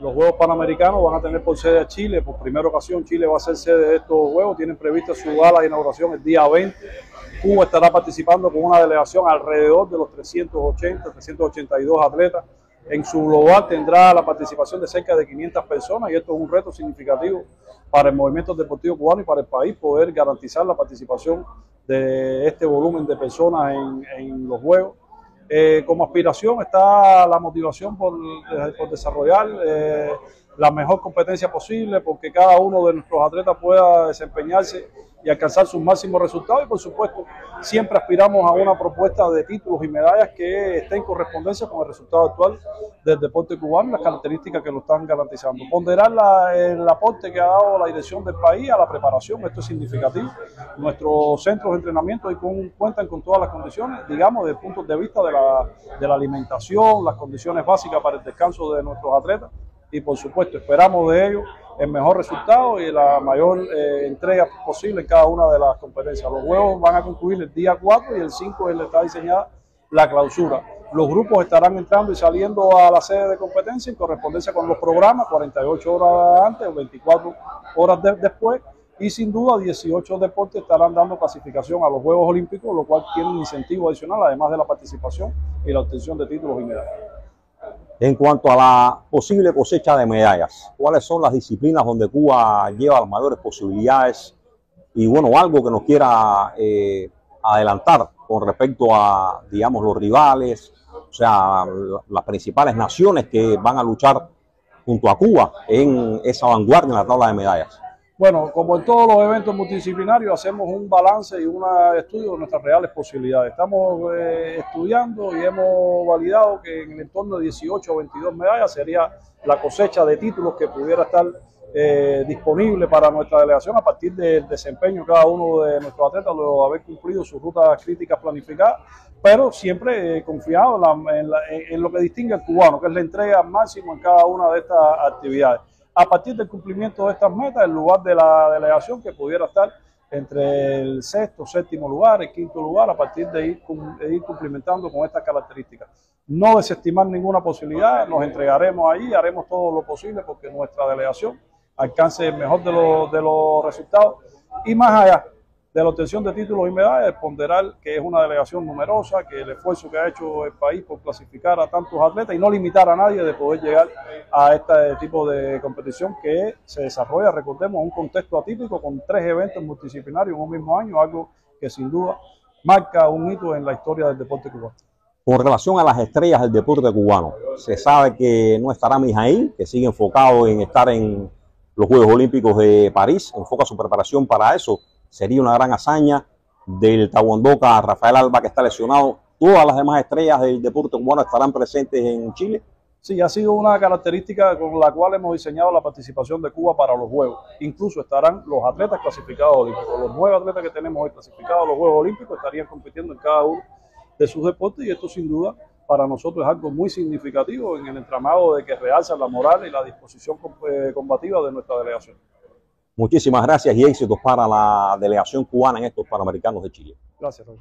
los Juegos Panamericanos van a tener por sede a Chile. Por primera ocasión Chile va a ser sede de estos Juegos. Tienen prevista su gala de inauguración el día 20. Cuba estará participando con una delegación alrededor de los 380, 382 atletas. En su global tendrá la participación de cerca de 500 personas y esto es un reto significativo para el movimiento deportivo cubano y para el país poder garantizar la participación de este volumen de personas en, en los Juegos. Eh, como aspiración está la motivación por, por desarrollar eh, la mejor competencia posible, porque cada uno de nuestros atletas pueda desempeñarse y alcanzar sus máximos resultados. Y por supuesto, siempre aspiramos a una propuesta de títulos y medallas que esté en correspondencia con el resultado actual del deporte cubano las características que lo están garantizando. Ponderar el aporte que ha dado la dirección del país a la preparación, esto es significativo. Nuestros centros de entrenamiento cuentan con todas las condiciones, digamos, desde el punto de vista de la, de la alimentación, las condiciones básicas para el descanso de nuestros atletas y por supuesto esperamos de ellos el mejor resultado y la mayor eh, entrega posible en cada una de las competencias. Los juegos van a concluir el día 4 y el 5 es está diseñada la clausura. Los grupos estarán entrando y saliendo a la sede de competencia en correspondencia con los programas, 48 horas antes o 24 horas después, y sin duda 18 deportes estarán dando clasificación a los Juegos Olímpicos, lo cual tiene un incentivo adicional, además de la participación y la obtención de títulos y medallas. En cuanto a la posible cosecha de medallas, ¿cuáles son las disciplinas donde Cuba lleva las mayores posibilidades? Y bueno, algo que nos quiera eh, adelantar con respecto a, digamos, los rivales, o sea, las principales naciones que van a luchar junto a Cuba en esa vanguardia en la tabla de medallas. Bueno, como en todos los eventos multidisciplinarios, hacemos un balance y un estudio de nuestras reales posibilidades. Estamos eh, estudiando y hemos validado que en el entorno de 18 o 22 medallas sería la cosecha de títulos que pudiera estar eh, disponible para nuestra delegación a partir del desempeño de cada uno de nuestros atletas, luego de haber cumplido sus rutas críticas planificadas, pero siempre confiado en, en lo que distingue al cubano, que es la entrega máxima en cada una de estas actividades a partir del cumplimiento de estas metas, el lugar de la delegación que pudiera estar entre el sexto, séptimo lugar, el quinto lugar, a partir de ir, ir cumplimentando con estas características. No desestimar ninguna posibilidad, nos entregaremos ahí, haremos todo lo posible porque nuestra delegación alcance el mejor de los, de los resultados y más allá de la obtención de títulos y medallas, ponderar que es una delegación numerosa, que el esfuerzo que ha hecho el país por clasificar a tantos atletas y no limitar a nadie de poder llegar a este tipo de competición que se desarrolla, recordemos, en un contexto atípico con tres eventos multidisciplinarios en un mismo año, algo que sin duda marca un hito en la historia del deporte cubano. Con relación a las estrellas del deporte cubano, se sabe que no estará Mijaín, que sigue enfocado en estar en los Juegos Olímpicos de París, enfoca su preparación para eso sería una gran hazaña. Del Tahuandoca, Rafael Alba, que está lesionado. Todas las demás estrellas del deporte cubano estarán presentes en Chile. Sí, ha sido una característica con la cual hemos diseñado la participación de Cuba para los Juegos. Incluso estarán los atletas clasificados olímpicos. Los nueve atletas que tenemos hoy clasificados a los Juegos Olímpicos estarían compitiendo en cada uno de sus deportes y esto sin duda para nosotros es algo muy significativo en el entramado de que realza la moral y la disposición eh, combativa de nuestra delegación. Muchísimas gracias y éxitos para la delegación cubana en estos Panamericanos de Chile. Gracias, Raúl.